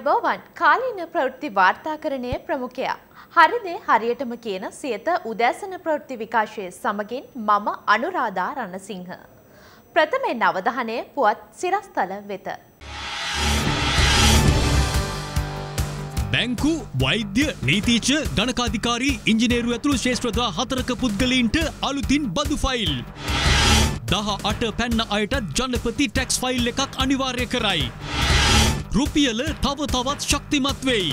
අයිබෝවන් කාලීන ප්‍රවෘත්ති වාර්තාකරණය ප්‍රමුඛයා. හරිදේ හරියටම කියන සියත උදෑසන ප්‍රවෘත්ති විකාශය සමගින් මම අනුරාධා රණසිංහ. ප්‍රථමයෙන් අවධානය පුවත් සිරස්තල වෙත. බැංකු වෛද්‍ය නීතිීච ගණකාධිකාරී ඉංජිනේරු ඇතුළු ශේෂත්‍රදා හතරක පුද්ගලීන්ට අලුතින් බදු ෆයිල්. දහ අට පැන්න අයටත් ජනපති ටැක්ස් ෆයිල් එකක් අනිවාර්ය කරයි. රුපියල තව තවත් ශක්තිමත් වෙයි.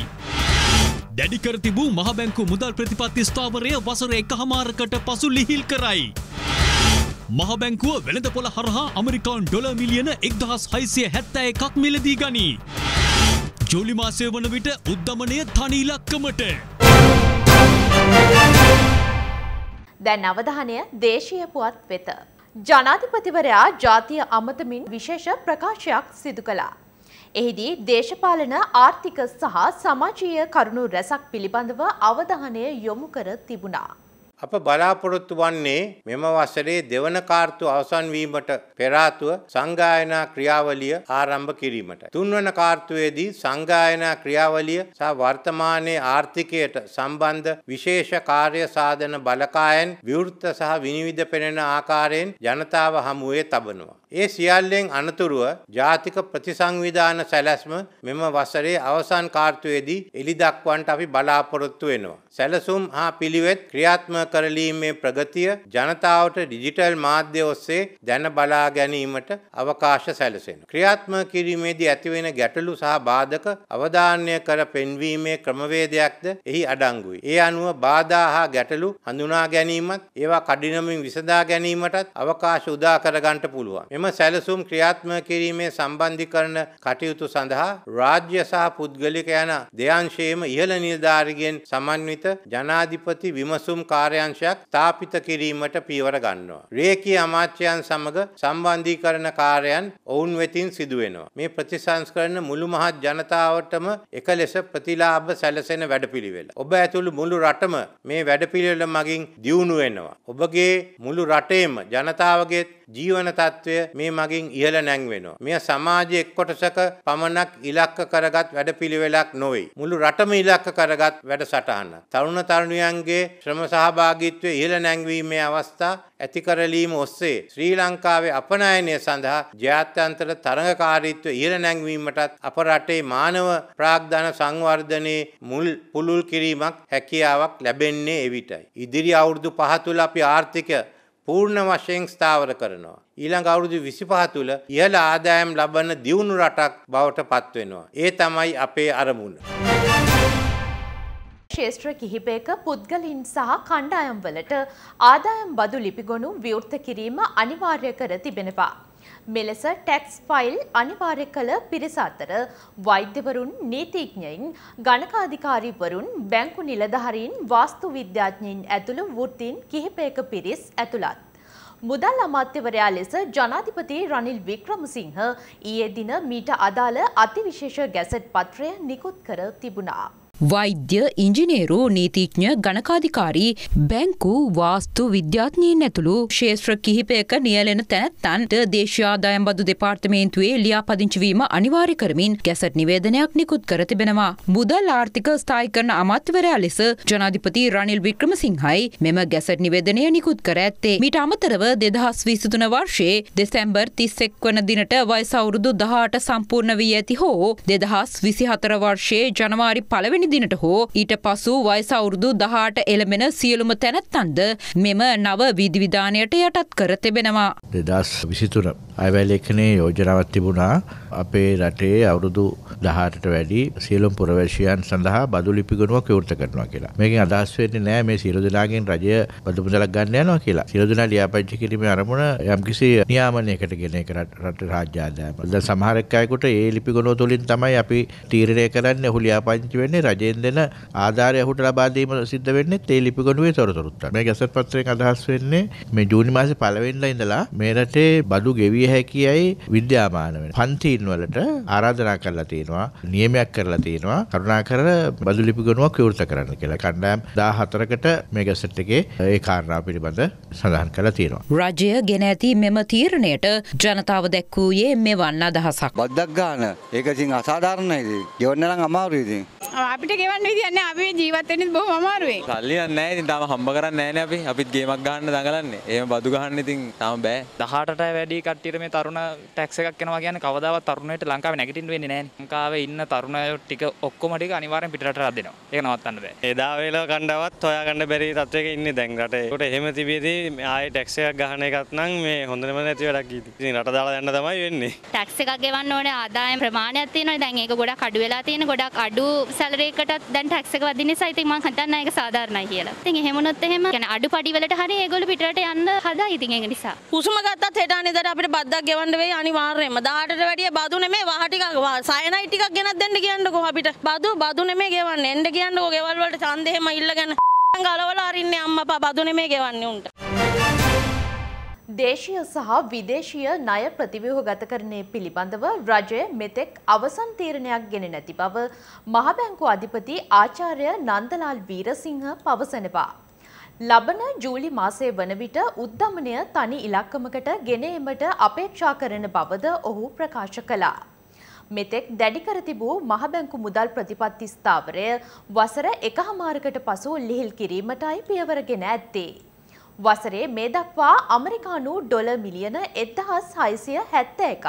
දැඩිකර තිබූ මහබැංකු මුදල් ප්‍රතිපත්ති ස්ථාවරය වසර එක හමාරකට පසු ලිහිල් කරයි. මහබැංකුව වෙළඳ පොළ හරහා අමරිකාන් ඩොල මිලියන එක්දහස් හයිසිය හැත්තෑ එකක් මිලදී ගනී. ජූලි මාසය වන විට උද්ධමනය තනීලක්කමට. දැන් අවධානය දේශීය පුවත් වෙත. ජනාධිපතිවරයා ජාතිය අමතමින් විශේෂ ප්‍රකාශයක් සිදු කළා. එහිදී දේශපාලන ආර්ථික සහ සමාජීය කරුණු රැසක් පිළිබඳව අවධානය යොමු කර තිබුණා. අප බලාපොරොත්තු වන්නේ මෙම වසරේ දෙවන කාර්තු අවසන් වීමට පෙර ආතුව සංගායනා ක්‍රියාවලිය ආරම්භ කිරීමට. තුන්වන කාර්තුවේදී සංගායනා ක්‍රියාවලිය සහ වර්තමානයේ ආර්ථිකයට සම්බන්ධ විශේෂ කාර්ය සාධන බලකායන් විවෘත සහ විනිවිද පෙනෙන ආකාරයෙන් ජනතාව හමුවේ තබනවා. ඒ සියල්ලෙන් අනතුරුව ජාතික ප්‍රතිසංවිධාන සැලැස්ම මෙම වසරේ අවසන් කාර්තුවේදී එළි දක්වන්ට අපි බලාපොරොත්තු වෙනවා. සැලසුම් හා පිළිවෙත් ක්‍රියාත්ම කරලීමේ ප්‍රගතිය ජනතාවට ඩිජිටල් මාධ්‍ය ඔස්සේ දැන බලා ගැනීමට අවකාශ සැලසෙන. ක්‍රියාත්ම කිරීමේදී ඇතිවෙන ගැටලු සහ බාධක අවධාන්‍ය කර පෙන්වීමේ ක්‍රමවේදයක්ද එහි අඩංගුයි. ඒ අනුව බාධා හා ගැටලු හඳුනා ගැනීමත් ඒවා කඩිනමින් විසඳා ගැනීමටත් අවකාශ උදා කරගන්නට පුළුවන්. එම සැලසුම් ක්‍රියාත්ම කිරීමේ සම්බන්ධීකරණ කටයුතු සඳහා රාජ්‍ය සහ පුද්ගලික යන දෙයංශයේම ඉහළ නිලධාරිගෙන් සමන්විත ජනාධිපති විමසුම් කාර්යංශයක් ස්ථාපිත කිරීමට පියවර ගන්නවා. රේකී අමාත්‍යයන් සමග සම්බන්ධීකරණ කාර්යයන් ඔවුන් වෙතින් සිදුවෙනවා. මේ ප්‍රතිසංස්කරණ මුළු මහත් ජනතාවටම එක ලෙස ප්‍රතිලාභ සැලසෙන වැඩපිළිවෙල. ඔබ ඇතුළු මුළු රටම මේ වැඩපිළිවෙල මගින් දියුණු වෙනවා. ඔබගේ මුළු රටේම ජනතාවගේ ජීවන තත්ත්වය මේ මගින් ඉහළ නැංවෙනවා. මෙය සමාජයේ එක් කොටසක පමණක් ඉලක්ක කරගත් වැඩපිළිවෙලක් නොවේ. මුළු රටම ඉලක්ක කරගත් වැඩසටහනක්. තරුණ තරුණියන්ගේ ශ්‍රම සහභාගීත්වය ඉහළ නැංවීමේ අවස්ථා ඇති කරලීම ඔස්සේ ශ්‍රී ලංකාවේ අපනයනය සඳහා ජාත්‍යන්තර තරඟකාරීත්වය ඉහළ නැංවීමටත් අප රටේ මානව ප්‍රාග්ධන සංවර්ධනයේ මුල් පුළුල් කිරීමක් හැකියාවක් ලැබෙන්නේ එවිටයි. ඉදිරි අවුරුදු පහ තුළ අපි ආර්ථික පූර්ණ වශයෙන් ස්ථාවර කරනවා. ඊළඟ අවුරුදු 25 තුල ඉහළ ආදායම් ලබන දියුණු රටක් බවට පත්වෙනවා. ඒ තමයි අපේ අරමුණ. ශේෂ්ත්‍ර කිහිපයක පුද්ගලින් සහ කණ්ඩායම් වලට ආදායම් බදු ලිපිගොනු විවෘත කිරීම අනිවාර්ය කර තිබෙනවා. මෙලෙස ටැක්ස් ෆයිල් අනිවාර්ය කළ පිරිස අතර වෛද්‍යවරුන් නීතිඥයින් ගණකාධිකාරීවරුන් බැංකු නිලධහරින් වාස්තු විද්‍යාඥයින් ඇතුළු වෘත්තීන් කිහිපයක පිරිස් ඇතුළත්. මුදල් අමාත්‍යවරයා ලෙස ජනාධිපති රනිල් වික්‍රමසිංහ ඊයේ දින මීට අදාළ අතිවිශේෂ ගැසට් පත්‍රය නිකුත් කර තිබුණා. වෛද්‍ය ඉංජිනේරු නීතිඥ ගණකාධිකාරී බැංකු වාස්තු විද්‍යාඥයෙන් ඇතුළු ශේත්‍ර කිහිපයක නියලෙන තැනැත්තන්ට දේශාදායම් බදු දෙපාර්තමේන්තුවේ ලියාපදිංචිවීම අනිවාර්ය කරමින් ගැසට් නිවේදනයක් නිකුත් කර තිබෙනවා. මුදල් ආර්ථික ස්ථායි කරන අමාත්‍යවරයා ලෙස ජනාධිපති රනිල් වික්‍රමසිංහයි මෙම ගැසට් නිවේදනය නිකුත් කර ඇත්තේ. මීට අමතරව දෙදහස් විසිතුන වර්ෂයේ දෙසැම්බර් තිස්සෙක් වන දිනට වයස අවුරුදු දහට සම්පූර්ණ වී ඇති හෝ දෙදහස් විසි හතර වර්ෂයේ ජනවාරි පළවෙනි දිනට හෝ ඊට පසු වයස අවුරුදු 18 එළඹෙන සියලුම තැනැත්තන්ද මෙම නව විධිවිධානයට යටත් කර තිබෙනවා. 2023 අයවැලේඛනයේ යෝජනාවක් තිබුණා අපේ රටේ අවුරුදු 18ට වැඩි සියලුම පුරවැසියන් සඳහා බදු ලිපිගණුවක් විවෘත කරනවා කියලා. මේකෙන් අදහස් වෙන්නේ නෑ මේ සියලු දෙනාගෙන් රජය බදු මුදලක් ගන්න යනවා කියලා. සියලු දෙනා ලියාපදිංචි කිරීමේ අරමුණ යම්කිසි නියාමනයකට ගෙන ඒක රට රාජ්‍ය ආදායම. දැන් සමහර එක්කයකට ඒ ලිපිගණුව තුලින් තමයි අපි තීරණය කරන්නේ ඔහු ලියාපදිංචි වෙන්නේ රජයෙන් දෙන ආධාරය ඔහුට ලබා දීම සිද්ධ වෙන්නේ ඒ ලිපිගණුවේ තොරතුරුත්. මේ ගැසට් පත්‍රයෙන් අදහස් වෙන්නේ මේ ජූනි මාසේ පළවෙනිදා ඉඳලා මේ රටේ බදු ගෙවිය හැකියයි විද්‍යාමාන වෙන. පන්තින් වලට ආරාධනා කරලා තියෙනවා නියමයක් කරලා තියෙනවා කරුණාකර බදු ලිපිගුණුවක් විවෘත කරන්න කියලා. කණ්ඩායම් 14කට මේ ගැසට් එකේ ඒ කාරණා පිළිබඳ සඳහන් කරලා තියෙනවා. රජය ගෙන ඇති මෙම තීරණයට ජනතාව දැක්වූයේ මෙවන් අදහසක්. බද්දක් ගාන ඒක ඉතින් අසාධාරණයිද ගෙවන්න නම් අමාරුයි ඉතින් අපිට ගෙවන්න විදියක් නැහැ අපි ජීවත් වෙන්නේ බොහොම අමාරුවෙන්. සල්ලි නැහැ ඉතින් තාම හම්බ කරන්නේ නැහැ නේ අපි. අපිත් ගේමක් ගන්න දඟලන්නේ. එහෙම බදු ගහන්න ඉතින් තාම බෑ. 18ට වැඩි කට්ටියට මේ තරුණ ටැක්ස් එකක් එනවා කියන්නේ කවදාවත් තරුණයට ලංකාවේ නැගිටින්න වෙන්නේ නැහැ නේ. ලංකාවේ ඉන්න තරුණයෝ ටික ඔක්කොම ටික අනිවාර්යෙන් පිටරට රැදෙනවා. ඒක නවත්තන්න බෑ. එදා වේල කණ්ඩාවත් හොයාගන්න බැරි තත්වයක ඉන්නේ දැන් රටේ. ඒකට එහෙම තිබියදී ආයේ ටැක්ස් එකක් ගහන එකත් නම් මේ හොඳම නැති වැඩක් ඉතින්. ඉතින් රට දාලා යන්න තමයි වෙන්නේ. ටැක්ස් එකක් ගෙවන්න ඕනේ ආදායම් ප්‍රමාණයක් තියෙනවා. දැන් ඒක ගොඩක් අඩු වෙලා තියෙන ගොඩක් අඩු සැලරි එකටත් දැන් ටැක්ස් එක වදින නිසා ඉතින් මම හිතන්නේ ඒක සාධාරණයි කියලා. ඉතින් එහෙම වුණොත් එහෙම يعني අඩු පඩි වලට හරි ඒගොල්ලෝ පිටරට යන්න හදා ඉතින් ඒක නිසා. හුස්ම ගත්තත් හෙට අනිදට අපිට බද්දක් ගෙවන්න වෙයි අනිවාර්යයෙන්ම 18ට වැඩිය බදු නෙමෙයි වහ ටිකක් සයනයි ටිකක් ගෙනත් දෙන්න කියන්නකෝ අපිට. බදු බදු නෙමෙයි ගෙවන්නේ. එන්න කියන්නකෝ ගෙවල් වලට ඡන්දෙ එහෙම ඉල්ලගෙන ගලවලා අරින්නේ අම්මා බදු නෙමෙයි ගෙවන්නේ උන්ට. දේශීය සහ විදේශීය ණය ප්‍රතිව්‍යුහගතකරණය පිළිබඳව රජය මෙතෙක් අවසන් තීරණයක් ගෙන නැති බව මහබැංකු අධිපති ආචාර්ය නන්දලාල් වීරසිංහ පවසනවා. ලබන ජූලි මාසයේ වන විට උද්ධමනය තනි ඉලක්කමකට ගෙන එමට අපේක්ෂා කරන බවද ඔහු ප්‍රකාශ කළා. මෙතෙක් දැඩි කර තිබූ මහබැංකු මුදල් ප්‍රතිපත්ති ස්ථාවරය වසර එකහමාරකට පසු ලිහිල් කිරීමටයි පියවරගෙන ඇත්තේ. වසරේ මේ දක්වා අමරිකානු ඩොල මිලියන එදහස් හයිසිය හැත්ත එකක්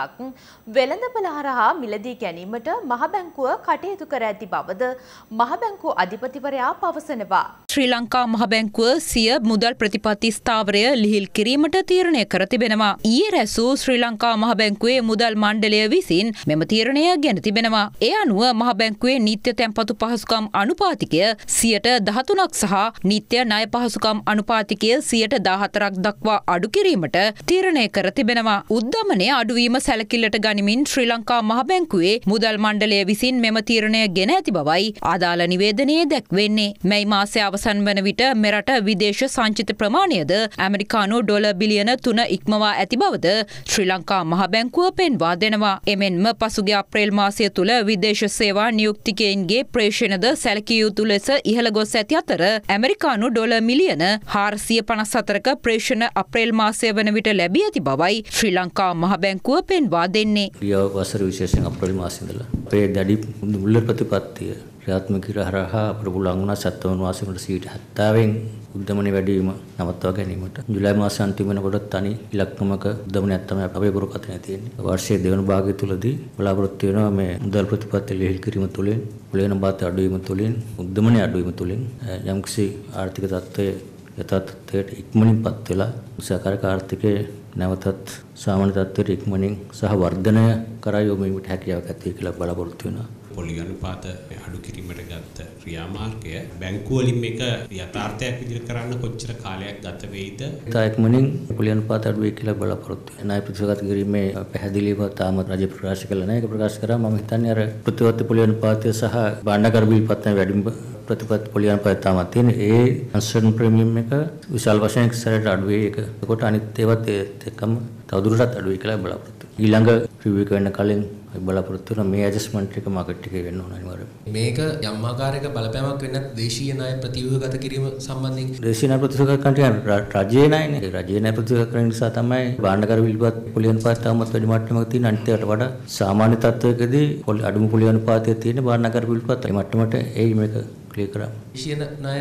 වෙළඳපළ හරහා මිලදී ගැනීමට මහබැංකුව කටයුතු කර ඇති බවද මහබැංකු අධිපතිවරයා පවසනවා. ශ්‍රී ලංකා මහබැංකුව සිය මුදල් ප්‍රතිපත්ති ස්ථාවරය ලිහිල් කිරීමට තීරණය කර තිබෙනවා. ඊයේ රැසූ ශ්‍රී ලංකා මහබැංකුවේ මුදල් මණ්ඩලය විසින් මෙම තීරණය ගෙන තිබෙනවා. ඒ අනුව මහබැංකුවේ නිත්‍ය තැන්පතු පහසුකම් අනුපාතිකය සියට දහතුනක් සහ නිත්‍ය ණය පහසුකම් අනුපාතිකය සියට දාහතරක් දක්වා අඩු කිරීමට තීරණය කර තිබෙනවා. උද්ධමනය අඩුවීම සැලකිල්ලට ගනිමින් ශ්‍රී ලංකා මහබැංකුවේ මුදල් මණ්ඩලය විසින් මෙම තීරණය ගෙන ඇති බවයි ආදාළ නිවේදනයේ දැක්වෙන්නේ. මැයි මාසය අවසන් වන විට මෙරට විදේශ සංචිත ප්‍රමාණයද ඇමරිකානු ඩොල බිලියන තුන ඉක්මවා ඇති බවද ශ්‍රී ලංකා මහබැංකුව පෙන්වා දෙනවා. එමෙන්ම පසුගේ අප්‍රේල් මාසය තුළ විදේශ සේවා නියුක්තිකයන්ගේ ප්‍රේෂණද සැලකිය යුතු ලෙස ඉහළ ගොස් ඇති අතර ඇමරිකානු ඩොල මිලියන හාරසිය පනස් සතරක ප්‍රේෂණ අප්‍රේල් මාසය වන විට ලැබී ඇති බවයි ශ්‍රී ලංකා මහබැංකුව පෙන්වා දෙන්නේ. ක්‍රියාව වසර විශේෂයෙන් අප්‍රේල් මාසෙ ඉඳලා අපේ දැඩි මුල්ල ප්‍රතිපත්තිය ක්‍රියාත්මක කර හරහා අපට පුළුවන් වුණා සැප්තැම්බර් මාසෙ වල 70%න් උද්දමනය වැඩි වීම නවත්වා ගැනීමට ජුලයි මාසය අන්තිම වෙනකොට තනි ඉලක්කමක උද්දමනයක් තමයි අපේ පුරකථනයේ තියෙන්නේ. වර්ෂයේ දෙවන භාගය තුලදී බලාපොරොත්තු වෙනවා මේ මුදල් ප්‍රතිපත්ති ලිහිල් කිරීම තුළින් මුලේන බාත අඩුවීම තුළින් උද්දමනය අඩුවීම තුළින් යම්කිසි ආර්ථික තත්ත්වයේ යථාර්ථයට ඉක්මනින් පත් වෙලා සහකාරක ආර්ථිකයේ නැවතත් සාමාන්‍ය තත්ත්වයට ඉක්මනින් සහ වර්ධනය කරා යොමු වීමට හැකියාවක් ඇති කියලා බලාපොරොත්තු වෙනවා. පොලි අනුපාත අඩු කිරීමට ගත්ත ක්‍රියාමාර්ගය බැංකුවලින් මේක යථාර්ථයක් විදිහට කරන්න කොච්චර කාලයක් ගත වෙයිද? ඉතා ඉක්මනින් පොලි අනුපාත අඩු වෙයි කියලා බලාපොරොත්තු වෙනවා. ණය ප්‍රතිශත කිරීමේ පැහැදිලිව තාම රජය ප්‍රකාශ කළා නැහැ. ඒක ප්‍රකාශ කරා මම හිතන්නේ අර ප්‍රතිවත්ති පොලි අනුපාතය සහ භාණ්ඩාගාර බිල් පත්‍රය වැඩිම ප්‍රතිපත්ති පොලි අනුපාතය තාම තියෙන. ඒ අන්සර්න් ප්‍රීමියම් එක විශාල වශයෙන් සැරට අඩු වෙයි. ඒක. එතකොට අනිත් ඒවත් ඒත් එක්කම තවදුරටත් අඩු වෙයි කියලා බලාපොරොත්තු ඊළඟ රිවිව් එක වෙන්න කලින් අපි බලාපොරොත්තු වෙනවා මේ ඇඩ්ජස්ට්මන්ට් එක මාකට් එකේ වෙන්න ඕන අනිවාර්යයෙන්. මේක යම් ආකාරයක බලපෑමක් වෙන්නත් දේශීය ණය ප්‍රතිව්‍යුහගත කිරීම සම්බන්ධයෙන් දේශීය ණය ප්‍රතිව්‍යුහගත කිරීම රජයේ ණයනේ. රජයේ ණය ප්‍රතිව්‍යුහගත කිරීම නිසා තමයි භාණ්ඩාගාර විල්පත් පොලි අනුපාතය තවමත් වැඩි මට්ටමක තියෙන අනිත් ඒවාට වඩා සාමාන්‍ය තත්ත්වයකදී අඩුම පොලි අනුපාතය තියෙන භාණ්ඩාගාර විල්පත් ඒ මට්ටමට එයි මේක ක්ලියර් කරා. දේශීය ණය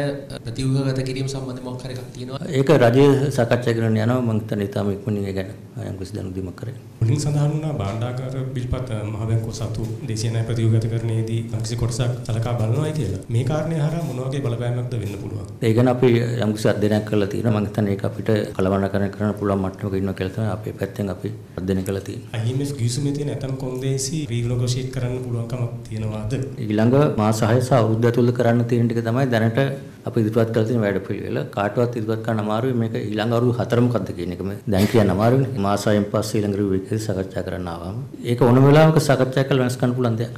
ප්‍රතිව්‍යුහගත කිරීම සම්බන්ධ මොකක් හරි එකක් තියෙනවා. ඒක රජය සාකච්ඡා කරන්න යනවා මම හිතන්නේ ඊටම ඉක්මනින් ඒ ගැන යම් කිසි දැනුම්දීමක් කරේ. මුලින් සඳහන් වුණා භාණ්ඩාගාර බිල්පත් මහ බැංකුව සතු දේශීය ණය ප්‍රතිව්‍යුහගතකරණයේදී යම්කිසි කොටසක් සලකා බලනවායි කියලා. මේ කාරණේ හරහා මොන වගේ බලපෑමක්ද වෙන්න පුළුවන්? ඒ ගැන අපි යම් කිසි අධ්‍යයනයක් කරලා තියෙනවා මම හිතන්නේ ඒක අපිට කලවණකරණය කරන්න පුළුවන් මට්ටමක ඉන්නවා කියලා තමයි අපේ පැත්තෙන් අපි අධ්‍යයනය කරලා තියෙන්නේ. IMF ගිවිසුමේ තියෙන ඇතම් කොන්දේසි රීනොගොෂিয়েට් කරන්න පුළුවන්කමක් තියෙනවාද? ඊළඟ මාස 6 සහ අවුරුද්ද ඇතුළත කරන්න තියෙන ටික තමයි දැනට අපි ඉදිරිපත් කරලා තියෙන වැඩපිළිවෙල. කාටවත් ඉදිරිපත් කරන්න අමාරුයි මේක ඊළඟ අවුරුදු 4 මොකක්ද කියන එක මේ දැන් කියන්න අමාරුයි. මාස 6න් පස්සේ ඊළඟ රිවිව් එකේදී සාකච්ඡා කරන්න ආවම ඒක ඕන වෙලාවක සාකච්ඡා කරලා වෙනස් කරන්න පුළුවන් දෙයක්.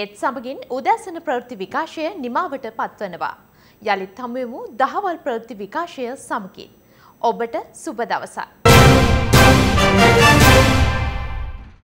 ඒත් සමගින් උදැසන ප්‍රවෘත්ති විකාශය නිමාවට පත්වනවා. යළිත් හමුවෙමු දහවල් ප්‍රවෘත්ති විකාශය සමගින්. ඔබට සුබ දවසක්.